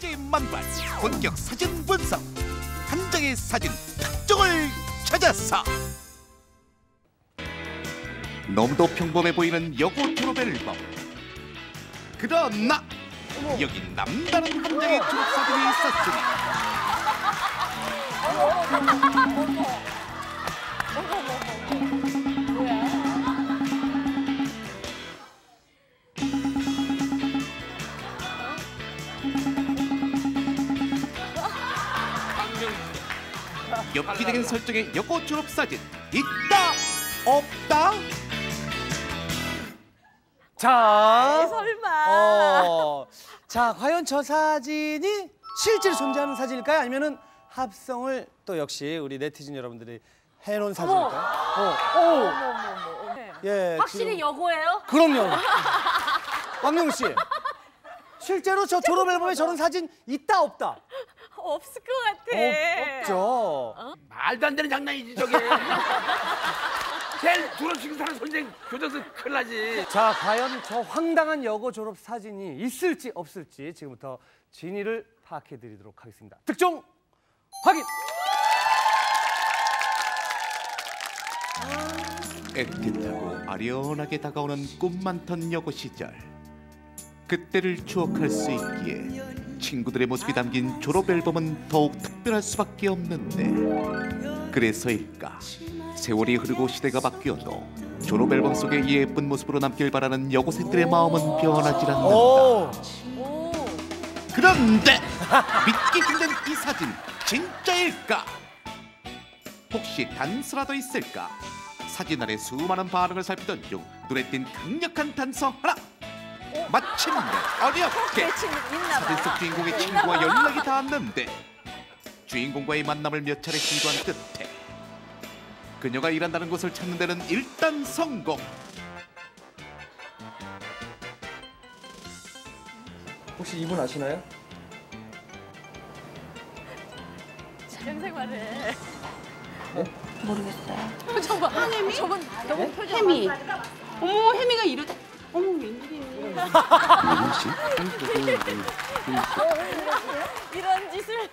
화제 만발 본격 사진 분석. 한 장의 사진 특종을 찾았어 너무도 평범해 보이는 여고 졸업 앨범. 그러나 여기 남다른 한 장의 졸업 사진이 있었으니 엽기적인 설정의 여고 졸업 사진 있다 없다 자, 설마. 어, 자, 과연 저 사진이 실제로 존재하는 사진일까요? 아니면은 합성을 또 역시 우리 네티즌 여러분들이 해놓은 사진일까요? 어, 네. 예, 확실히 지금- 여고예요? 그럼요. 왕용 씨, 실제로 저 졸업 앨범에 저런 사진 있다 없다? 없을 것 같아. 없죠. 말도 안 되는 장난이지 저게. 제일 졸업식 사는 선생 교장선 큰일 나지. 자, 과연 저 황당한 여고 졸업 사진이 있을지 없을지 지금부터 진위를 파악해 드리도록 하겠습니다. 특종 확인. 애틋하고 아련하게 다가오는 꿈 많던 여고 시절 그때를 추억할 수 있기에 친구들의 모습이 담긴 졸업 앨범은 더욱 특별할 수밖에 없는데 그래서일까 세월이 흐르고 시대가 바뀌어도 졸업 앨범 이 예쁜 모습으로 남길 바라는 여고생들의 마음은 변하지 않는다. 그런데 믿기 힘든 이 사진 진짜일까? 혹시 단서라도 있을까? 사진 아래 수많은 반응을 살피던 중 눈에 띈 강력한 단서 하나. 마침내 어렵게 있나 사진 봐. 속 주인공의 친구와 연락이 닿았는데 주인공과의 만남을 몇 차례 시도한 끝에 그녀가 일한다는 곳을 찾는 데는 일단 성공. 혹시 이분 아시나요? 촬영 생활을. 모르겠어요. 표정 봐. 한혜미? 저건 너무 표정 혜미. 봐. 어머, 혜미가 이러다. 어머, 웬일이에요. 혹시 이런 짓을.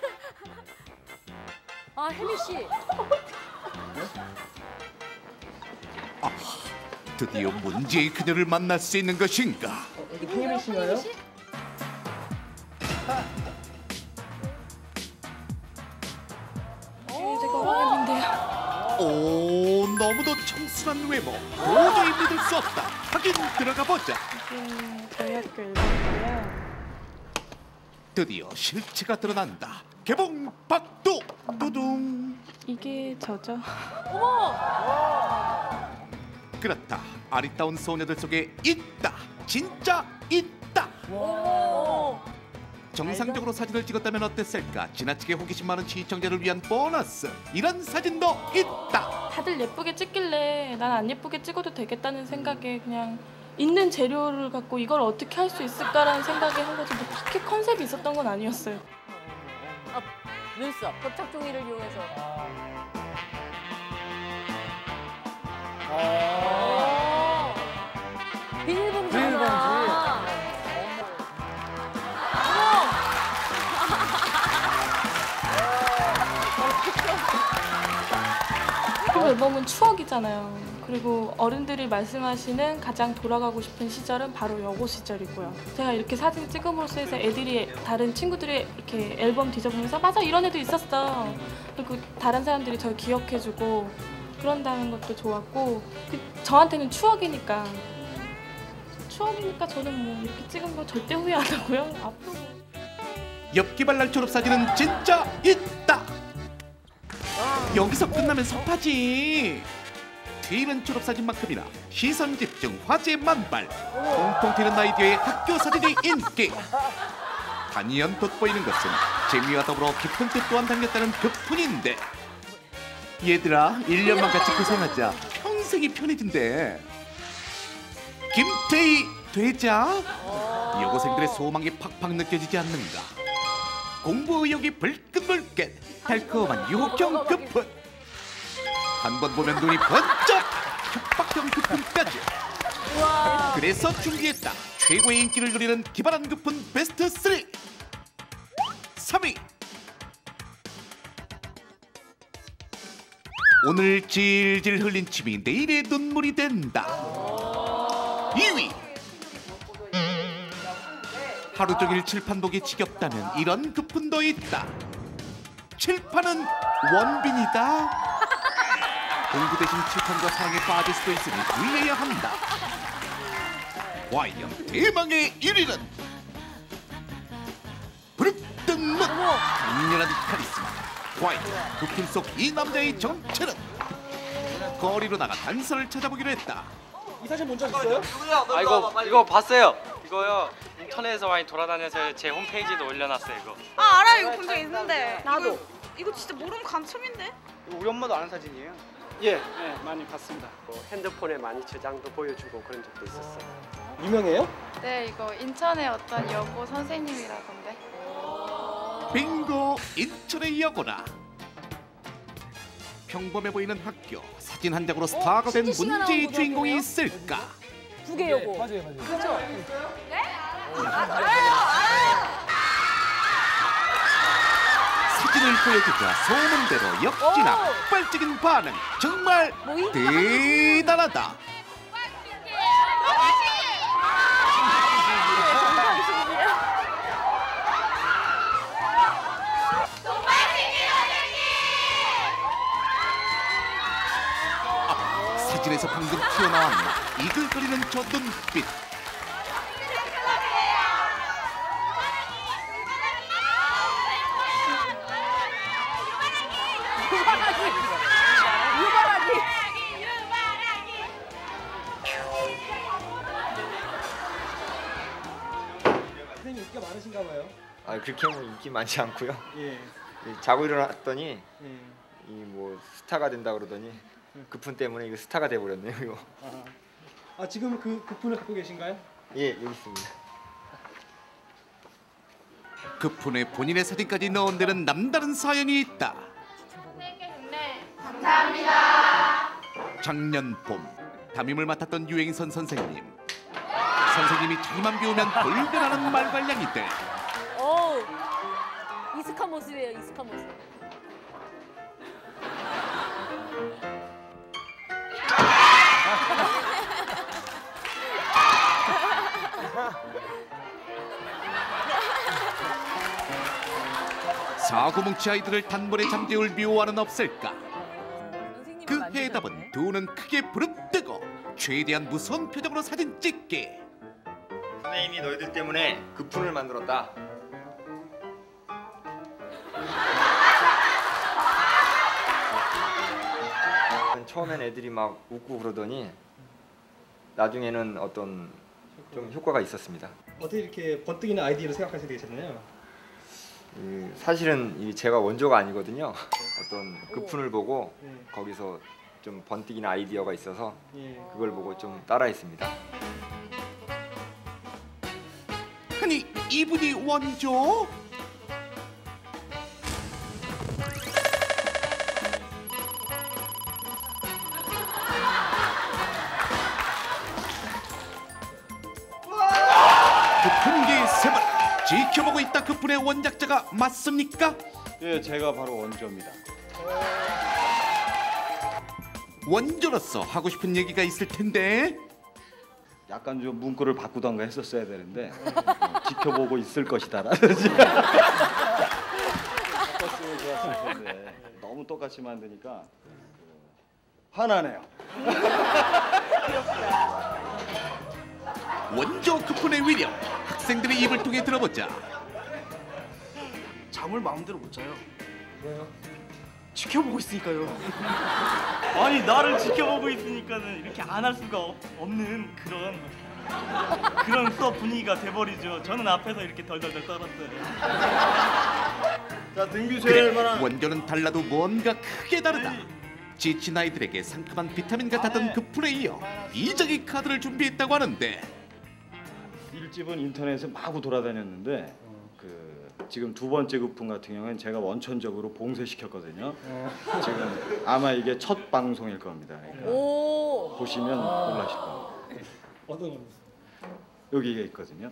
아, 혜미 씨. 드디어 문제의 그녀를 만날 수 있는 것인가? 혜미 씨가요? 오 너무도 청순한 외모 도저히 믿을 수 없다 하긴 들어가 보자 저희 학교 일반이고요. 드디어 실체가 드러난다 개봉 박두 두둥. 이게 저죠. 그렇다. 아리따운 소녀들 속에 있다. 진짜 있다. 오. 정상적으로 사진을 찍었다면 어땠을까? 지나치게 호기심 많은 시청자를 위한 보너스. 이런 사진도 있다. 다들 예쁘게 찍길래 난 안 예쁘게 찍어도 되겠다는 생각에 그냥 있는 재료를 갖고 이걸 어떻게 할 수 있을까라는 생각에 한 거지. 뭐 딱히 컨셉이 있었던 건 아니었어요. 아, 눈썹. 겹착종이를 이용해서. 어. 앨범은 추억이잖아요. 그리고 어른들이 말씀하시는 가장 돌아가고 싶은 시절은 바로 여고 시절이고요. 제가 이렇게 사진 찍음으로써 해서 애들이 다른 친구들이 이렇게 앨범 뒤져보면서 맞아 이런 애도 있었어. 그리고 다른 사람들이 저를 기억해주고 그런다는 것도 좋았고 그 저한테는 추억이니까 추억이니까 저는 뭐 이렇게 찍은 거 절대 후회 안 하고요. 앞으로 엽기발랄 졸업 사진은 진짜 있다 여기서 끝나면 섭하지. 튀는 졸업사진만큼이나 시선 집중 화제 만발. 통통 튀는 아이디어의 학교 사진이 인기. 단연 돋보이는 것은 재미와 더불어 깊은 뜻 또한 담겼다는 그뿐인데. 얘들아 1년만 같이 고생하자. 평생이 편해진대. 김태희 되자. 여고생들의 소망이 팍팍 느껴지지 않는가. 공부 의욕이 불끈불끈 달콤한 유혹형 급분. 한번 보면 눈이 번쩍 협박형 급분까지. 그래서 준비했다. 최고의 인기를 누리는 기발한 급분 베스트 3 3위. 오늘 질질 흘린 침이 내일의 눈물이 된다. 2위. 하루 종일 칠판 보기 지겹다면 이런 급분도 있다 칠판은 원빈이다. 공부 대신 칠판과 사랑에 빠질 수도 있으니 주의해야 한다. 과연 대망의 1위는? 부릅뜬 문. 강렬한 카리스마 과연 그품 속이 남자의 정체는? 거리로 나가 단서를 찾아보기로 했다. 이 사진 본적 있어요? 아 이거 이거 봤어요. 이거요 인터넷에서 많이 돌아다녀서 제 홈페이지도 올려놨어요 이거. 아 알아 이거 본적 있는데 나도. 이거, 이거 진짜 모르면 감점인데 우리 엄마도 아는 사진이에요. 예, 예, 많이 봤습니다. 뭐 핸드폰에 많이 저장도 보여주고 그런 적도 있었어요. 유명해요? 네, 이거 인천의 어떤 여고 선생님이라던데. 빙고 인천의 여고라 평범해 보이는 학교 사진 한 장으로 스타가 된 문제의? 주인공이 있을까 두개 요거. 맞아요, 맞아요. 그렇죠. 사진을 보여주자 소문대로 오! 폭발적인 반응. 정말 대단하다. 아, 사진에서 방금 튀어나왔나 이글거리는 저 눈빛 아 그렇게 뭐 인기 많지 않고요. 예. 이 자고 일어났더니 예. 이뭐 스타가 된다 그러더니 그 분 때문에 이거 스타가 돼 버렸네요. 이거. 아, 아 지금 그 그 분을 갖고 계신가요? 예 여기 있습니다. 그 폰에 본인의 사진까지 넣은 데는 남다른 사연이 있다 작년 봄 담임을 맡았던 유행선 선생님 선생님이 자기만 비우면 돌변하는 말괄량이들 오. 익숙한 모습이에요. 익숙한 모습. 사고뭉치 아이들을 단번에 잠재울 묘화는 없을까 그. 해답은 두 눈 크게 부릅뜨고 최대한 무서운 표정으로 사진 찍기 선생님이 너희들 때문에 그 푼을 만들었다. 처음엔 애들이 막 웃고 그러더니 나중에는 어떤 좀 효과가 있었습니다. 어떻게 이렇게 번뜩이는 아이디어를 생각하시게 되셨나요? 이 사실은 이 제가 원조가 아니거든요. 어떤 그푼을 보고 예. 거기서 좀 번뜩이는 아이디어가 있어서 예. 그걸 보고 좀 따라했습니다. 아니 이분이 원조? 지켜보고 있다 그푼의 원작자가 맞습니까? 예, 제가 바로 원조입니다. 원조로서 하고 싶은 얘기가 있을 텐데 약간 좀 문구를 바꾸던가 했었어야 되는데 어, 지켜보고 있을 것이다라든지. 바꿨으면 좋았을 텐데 너무 똑같이 만드니까 그, 화나네요. 원조 그푼의 위력 학생들의 입을 통해 들어보자 잠을 마음대로 못 자요. 왜요? 지켜보고 있으니까요. 아니 나를 지켜보고 있으니까는 이렇게 안 할 수가 없- 없는 그런 그런 수업 분위기가 돼버리죠. 저는 앞에서 이렇게 덜덜덜 떨었어요. 자 등비 그래 제일 만한 원조는 달라도 뭔가 크게 다르다 지친 아이들에게 상큼한 비타민 같았던 그푼에 이어 이적의 카드를 준비했다고 하는데 일집은 인터넷에 마구 돌아다녔는데 그 지금 두 번째 급품 같은 경우는 제가 원천적으로 봉쇄시켰거든요. 지금 아마 이게 첫 방송일 겁니다. 그러니까 오. 보시면 놀라실 겁니다. 어떤 거? 여기에 있거든요.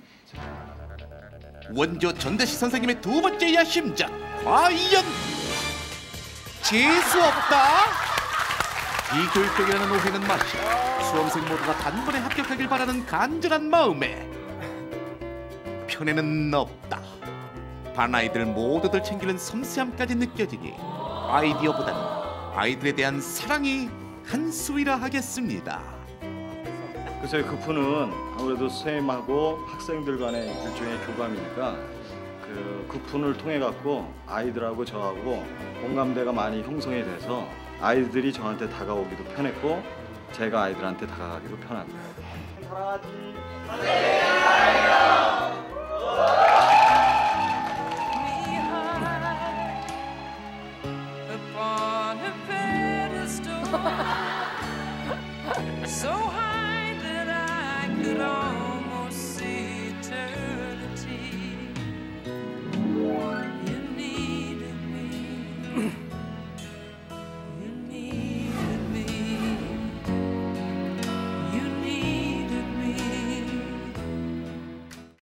원조 전대식 선생님의 두 번째 야심작 과연 재수 없다 비교육적이라는 오해는 마시 수험생 모두가 단번에 합격하길 바라는 간절한 마음에 편에는 없다. 반 아이들 모두들 챙기는 섬세함까지 느껴지니 아이디어보다는 아이들에 대한 사랑이 한 수위라 하겠습니다. 그래서 그 푸는 아무래도 선생님하고 학생들 간의 일종의 교감이니까 그 그푼을 통해 갖고 아이들하고 저하고 공감대가 많이 형성이 돼서 아이들이 저한테 다가오기도 편했고 제가 아이들한테 다가가기도 편합니다. upon so high that I could